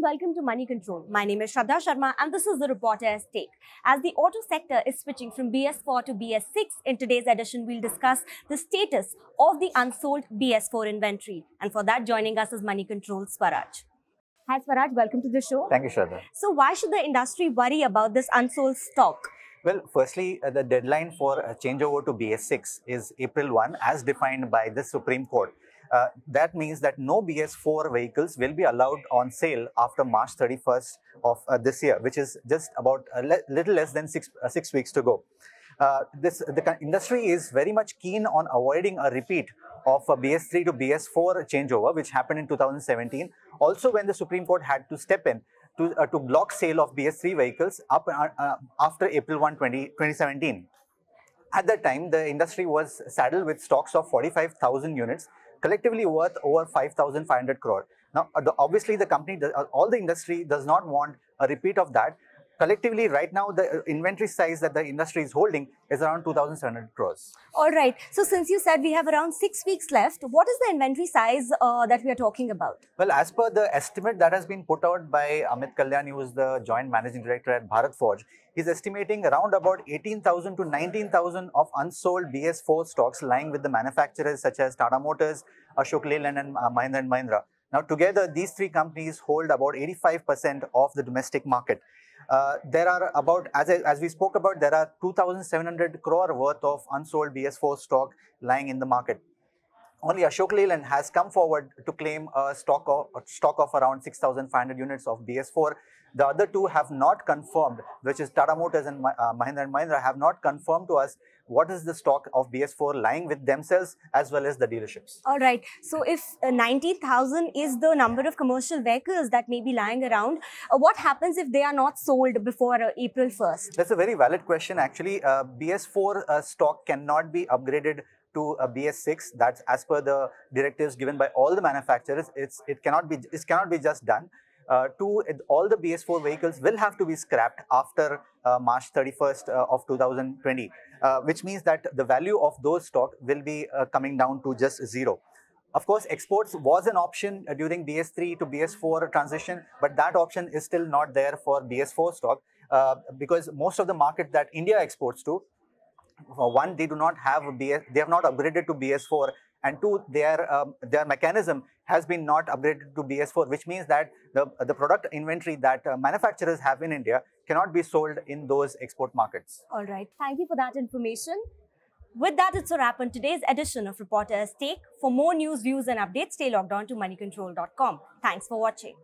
welcome to Moneycontrol. My name is Shraddha Sharma and this is the Reporter's Take. As the auto sector is switching from BS4 to BS6, in today's edition we'll discuss the status of the unsold BS4 inventory. And for that, joining us is Moneycontrol Swaraj. Hi Swaraj, welcome to the show. Thank you, Shraddha. So why should the industry worry about this unsold stock? Well, firstly, uh, the deadline for a changeover to BS6 is April 1 as defined by the Supreme Court. Uh, that means that no BS4 vehicles will be allowed on sale after March 31st of uh, this year, which is just about a le little less than six, uh, six weeks to go. Uh, this the industry is very much keen on avoiding a repeat of a BS3 to BS4 changeover, which happened in 2017. Also, when the Supreme Court had to step in to, uh, to block sale of BS3 vehicles up uh, after April 1, 20, 2017. At that time, the industry was saddled with stocks of 45,000 units, collectively worth over 5,500 crore. Now, uh, obviously, the company, uh, all the industry does not want a repeat of that. Collectively, right now, the uh, inventory size that the industry is holding is around 2,700 crores. All right. So, since you said we have around six weeks left, what is the inventory size uh, that we are talking about? Well, as per the estimate that has been put out by Amit Kalyani, who is the joint managing director at Bharat Forge, he's estimating around about 18,000 to 19,000 of unsold BS4 stocks lying with the manufacturers such as Tata Motors, Ashok Leyland, and uh, Mahindra and Mahindra. Now, together, these three companies hold about 85% of the domestic market. Uh, there are about, as, I, as we spoke about, there are 2,700 crore worth of unsold BS4 stock lying in the market. Only Ashok Leyland has come forward to claim a stock of, a stock of around 6,500 units of BS4. The other two have not confirmed, which is Tata Motors and uh, Mahindra and Mahindra have not confirmed to us what is the stock of BS4 lying with themselves as well as the dealerships. All right. So if uh, 90,000 is the number of commercial vehicles that may be lying around, uh, what happens if they are not sold before uh, April 1st? That's a very valid question. Actually, uh, BS4 uh, stock cannot be upgraded to a BS6. That's as per the directives given by all the manufacturers. It's it cannot be it cannot be just done. Uh, to all the BS4 vehicles will have to be scrapped after uh, March 31st uh, of 2020, uh, which means that the value of those stock will be uh, coming down to just zero. Of course, exports was an option uh, during BS3 to BS4 transition, but that option is still not there for BS4 stock because most of the market that India exports to, one, they do not have BS, they have not upgraded to BS4 and two, their um, their mechanism has been not upgraded to BS4, which means that the the product inventory that uh, manufacturers have in India cannot be sold in those export markets. All right, thank you for that information. With that, it's a wrap on today's edition of Reporter's Take. For more news, views, and updates, stay logged on to moneycontrol.com. Thanks for watching.